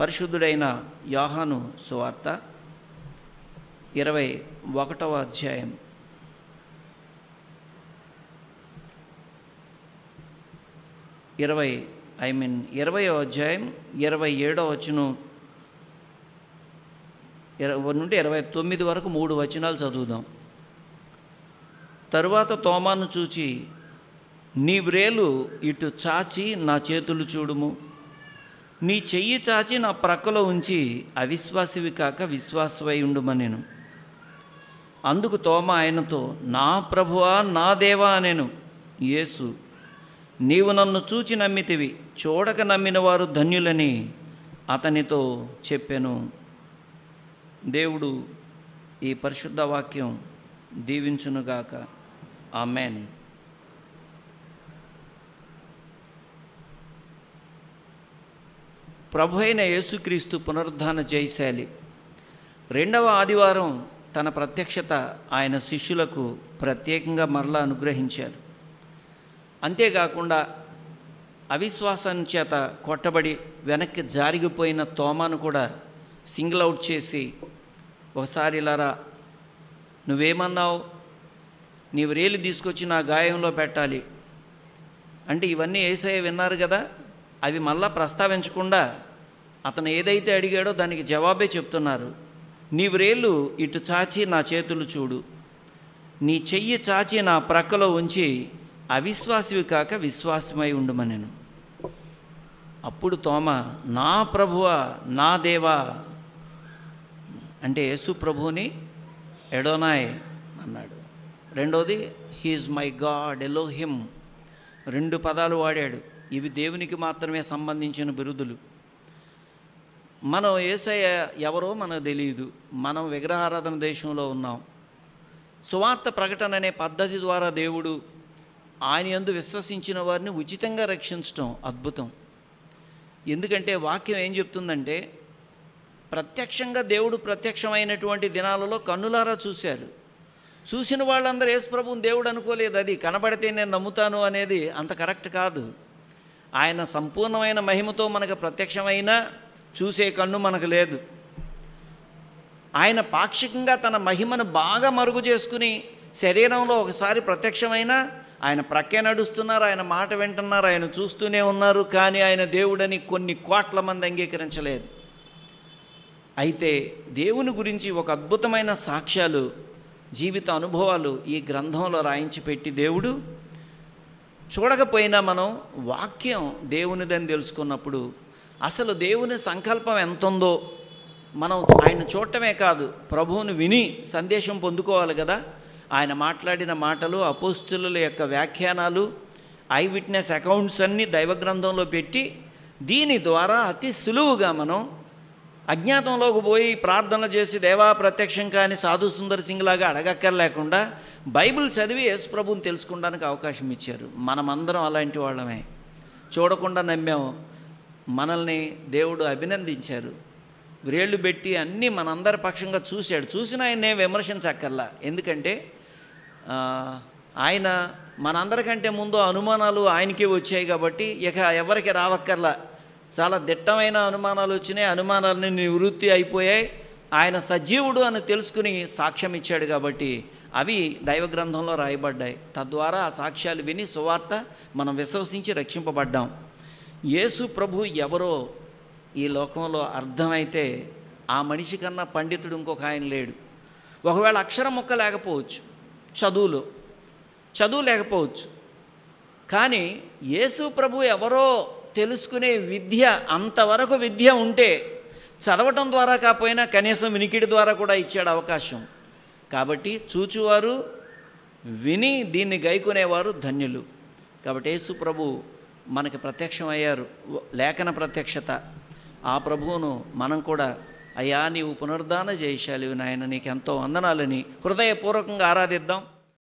పరిశుద్ధుడైన యోహాను సువార్త ఇరవై ఒకటవ అధ్యాయం. ఇరవై ఐ మీన్ ఇరవయో అధ్యాయం ఇరవై ఏడో వచనం. ఇరవై నుండి ఇరవై తొమ్మిది వరకు మూడు వచనాలు చదువుదాం. తరువాత తోమాను చూచి నీ వ్రేలు ఇటు చాచి నా చేతులు చూడుము. నీ చెయ్యి చాచి నా ప్రక్కలో ఉంచి అవిశ్వాసివి కాక విశ్వాసవై ఉండుమనేను అందుకు తోమ ఆయనతో నా ప్రభువా నా దేవా అనేను. యేసు నీవు నన్ను చూచి నమ్మితివి చూడక నమ్మిన వారు ధన్యులని అతనితో చెప్పాను. దేవుడు ఈ పరిశుద్ధ వాక్యం దీవించునుగాక. ఆమెన్. ప్రభు అయిన యేసుక్రీస్తు పునరుద్ధాన జయశాలి. రెండవ ఆదివారం తన ప్రత్యక్షత ఆయన శిష్యులకు ప్రత్యేకంగా మరలా అనుగ్రహించారు. అంతేకాకుండా అవిశ్వాసం చేత కొట్టబడి వెనక్కి జారిగిపోయిన తోమాను కూడా సింగిల్ అవుట్ చేసి ఒకసారి ఇలారా నువ్వేమన్నావు? నీవు రేలు తీసుకొచ్చి నా గాయంలో పెట్టాలి. అంటే ఇవన్నీ ఏసఐ విన్నారు కదా అవి మళ్ళా ప్రస్తావించకుండా అతను ఏదైతే అడిగాడో దానికి జవాబే చెప్తున్నారు. నీ రేళ్ళు ఇటు చాచి నా చేతులు చూడు. నీ చెయ్యి చాచి నా ప్రక్కలో ఉంచి అవిశ్వాసివి కాక విశ్వాసమై ఉండమనెను. అప్పుడు తోమ నా ప్రభువ నా దేవా? అంటే యేసు ప్రభువుని ఎడోనాయ్ అన్నాడు. రెండోది he is my God Elohim రెండు పదాలు వాడాడు. ఇవి దేవునికి మాత్రమే సంబంధించిన బిరుదులు. మనం ఏసయ్య ఎవరో మనకు తెలియదు మనం విగ్రహారాధన దేశంలో ఉన్నాం. సువార్త ప్రకటన అనే పద్ధతి ద్వారా దేవుడు ఆయన యందు విశ్వసించిన వారిని ఉచితంగా రక్షించటం అద్భుతం. ఎందుకంటే వాక్యం ఏం చెప్తుందంటే ప్రత్యక్షంగా దేవుడు ప్రత్యక్షమైనటువంటి దినాలలో కన్నులారా చూశారు. చూసిన వాళ్ళందరూ యేసుప్రభుని దేవుడు అనుకోలేదు. అది కనబడితే నేను నమ్ముతాను అనేది అంత కరెక్ట్ కాదు. ఆయన సంపూర్ణమైన మహిమతో మనకు ప్రత్యక్షమైన చూసే కన్ను మనకు లేదు. ఆయన పాక్షికంగా తన మహిమను బాగా మరుగు చేసుకుని శరీరంలో ఒకసారి ప్రత్యక్షమైన ఆయన ప్రక్కే నడుస్తున్నారు ఆయన మాట వింటున్నారు ఆయన చూస్తూనే ఉన్నారు కానీ ఆయన దేవుడని కొన్ని కోట్ల మంది అంగీకరించలేదు. అయితే దేవుని గురించి ఒక అద్భుతమైన సాక్ష్యాలు జీవిత అనుభవాలు ఈ గ్రంథంలో రాయించి పెట్టి దేవుడు చూడకపోయినా మనం వాక్యం దేవునిదని తెలుసుకున్నప్పుడు అసలు దేవుని సంకల్పం ఎంత ఉందో మనం ఆయన చూడటమే కాదు ప్రభువుని విని సందేశం పొందుకోవాలి కదా. ఆయన మాట్లాడిన మాటలు అపోస్తుల యొక్క వ్యాఖ్యానాలు ఐ విట్నెస్ అకౌంట్స్ అన్నీ దైవ గ్రంథంలో పెట్టి దీని ద్వారా అతి సులువుగా మనం అజ్ఞాతంలోకి పోయి ప్రార్థన చేసి దేవా ప్రత్యక్షం కాని సాధు సుందర్ సింగ్ లాగా అడగక్కర్లేకుండా బైబిల్ చదివి యేసు ప్రభుని తెలుసుకోవడానికి అవకాశం ఇచ్చారు. మనమందరం అలాంటి వాళ్ళమే. చూడకుండా నమ్మాము. మనల్ని దేవుడు అభినందించారు. వ్రేళ్ళు పెట్టి అన్నీ మనందరి పక్షంగా చూశాడు. చూసిన ఆయన్నే విమర్శించక్కర్లా. ఎందుకంటే ఆయన మనందరికంటే ముందు అనుమానాలు ఆయనకే వచ్చాయి కాబట్టి ఇక ఎవరికి రావక్కర్లా. చాలా దిట్టమైన అనుమానాలు వచ్చినాయి. అనుమానాలని నివృత్తి అయిపోయాయి. ఆయన సజీవుడు అని తెలుసుకుని సాక్ష్యం ఇచ్చాడు కాబట్టి అవి దైవ గ్రంథంలో రాయబడ్డాయి. తద్వారా ఆ సాక్ష్యాలు విని సువార్త మనం విశ్వసించి రక్షింపబడ్డాం. యేసు ప్రభు ఎవరో ఈ లోకంలో అర్థమైతే ఆ మనిషి కన్నా పండితుడు ఇంకొక ఆయన లేడు. ఒకవేళ అక్షరం ముక్క లేకపోవచ్చు చదువులో చదువు లేకపోవచ్చు. కానీ యేసు ప్రభు ఎవరో తెలుసుకునే విద్య అంతవరకు విద్య ఉంటే చదవటం ద్వారా కాకపోయినా కనీసం వినికిడి ద్వారా కూడా ఇచ్చాడు అవకాశం. కాబట్టి చూచువారు విని దీన్ని గైకొనేవారు ధన్యులు. కాబట్టి యేసు ప్రభు మనకి ప్రత్యక్షమయ్యారు. లేఖన ప్రత్యక్షత. ఆ ప్రభువును మనం కూడా అయ్యా నీవు పునరుద్ధాన జయశాలి నాయన నీకు ఎంతో వందనాలని హృదయపూర్వకంగా ఆరాధిద్దాం.